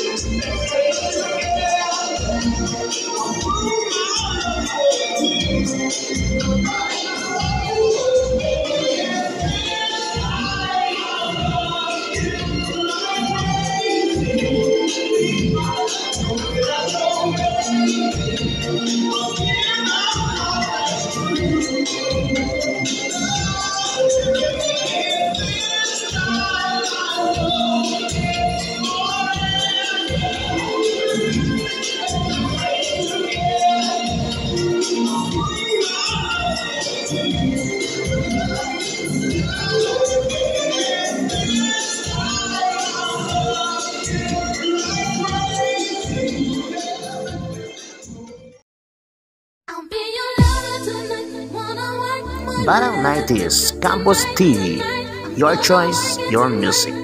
Thank you. Battle 90s Campus TV. Your choice, your music.